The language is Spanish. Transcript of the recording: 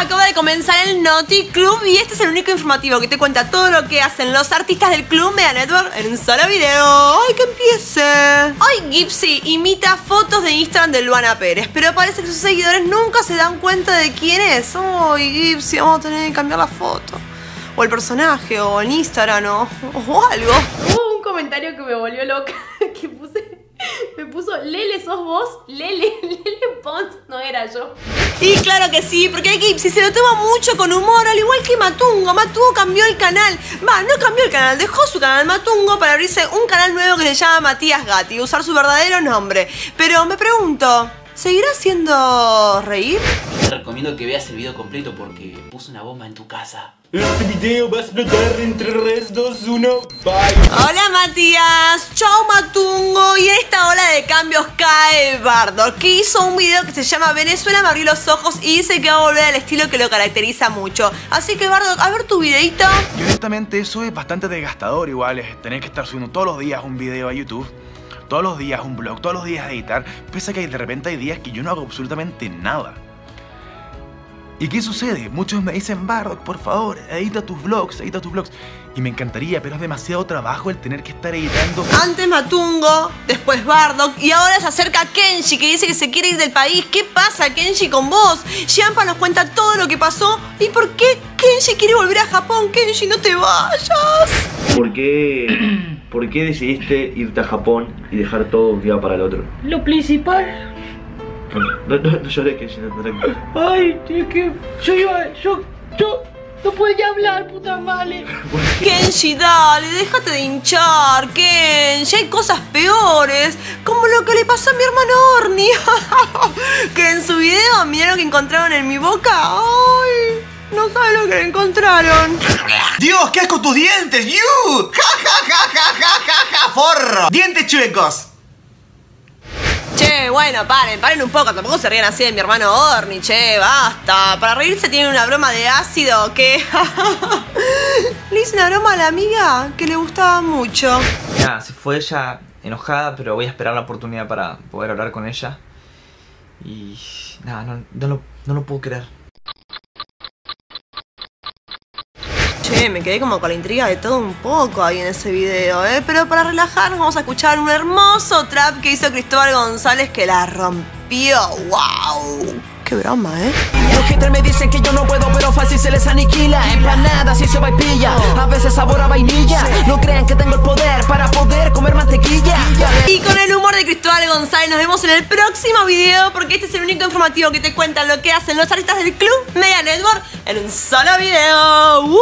Acaba de comenzar el Naughty Club y este es el único informativo que te cuenta todo lo que hacen los artistas del club Mega Network en un solo video. ¡Ay, que empiece! Hoy Gipsy imita fotos de Instagram de Luana Pérez, pero parece que sus seguidores nunca se dan cuenta de quién es. ¡Ay, Gipsy, vamos a tener que cambiar la foto! O el personaje, o en Instagram, o, o algo. Hubo un comentario que me volvió loca, que puse... Puso, Lele, ¿sos vos? Lele, Lele Pons, no era yo. Y claro que sí, porque Gipsy se lo toma mucho con humor, al igual que Matungo. Matungo cambió el canal. Va, no cambió el canal, dejó su canal Matungo para abrirse un canal nuevo que se llama Matías Gatti, usar su verdadero nombre. Pero me pregunto, ¿seguirá haciendo reír? Te recomiendo que veas el video completo porque puse una bomba en tu casa. Este video va a explotar entre 3, 2, 1, bye. Hola Matías, chao Matungo y en esta cambios cae Bardo que hizo un video que se llama Venezuela me abrió los ojos y dice que va a volver al estilo que lo caracteriza mucho. Así que Bardo, a ver tu videito. Y honestamente eso es bastante desgastador igual, es tener que estar subiendo todos los días un video a YouTube. Todos los días un blog, todos los días editar, pese a que de repente hay días que yo no hago absolutamente nada. ¿Y qué sucede? Muchos me dicen, Bardock, por favor, edita tus vlogs, edita tus vlogs. Y me encantaría, pero es demasiado trabajo el tener que estar editando. Antes Matungo, después Bardock y ahora se acerca Kenshi que dice que se quiere ir del país. ¿Qué pasa Kenshi con vos? Yampa nos cuenta todo lo que pasó y por qué Kenshi quiere volver a Japón. Kenshi, no te vayas. ¿Por qué, ¿Por qué decidiste irte a Japón y dejar todo un día para el otro? Lo principal. No, no, no llores, que no, no, tranquilo. Ay, es que yo iba. Yo. Yo. No podía hablar, puta madre. Kenshi, dale, déjate de hinchar, Kenshi. Hay cosas peores, como lo que le pasó a mi hermano Orni. que en su video, mira lo que encontraron en mi boca. Ay, no sabe lo que le encontraron. Dios, qué asco tus dientes, ¡Yu! ¡Ja, ja, ja, ja, ja, ja, ja, forro! ¡Dientes chuecos! Che, bueno, paren, paren un poco. Tampoco se rían así de mi hermano Orni, che, basta. Para reírse tiene una broma de ácido que. le hice una broma a la amiga que le gustaba mucho. Nada, se fue ella enojada, pero voy a esperar la oportunidad para poder hablar con ella. Y nada, no, no, no lo puedo creer. Che, me quedé como con la intriga de todo un poco ahí en ese video, ¿eh? Pero para relajarnos vamos a escuchar un hermoso trap que hizo Cristóbal González que la rompió. ¡Wow! Qué broma, ¿eh? Los haters me dicen que yo no puedo, pero fácil se les aniquila. Empanadas y sopa y pilla, a veces sabor a vainilla. No crean que tengo el poder para poder comer mantequilla. Y con el González nos vemos en el próximo video porque este es el único informativo que te cuenta lo que hacen los artistas del club Mega Network en un solo video.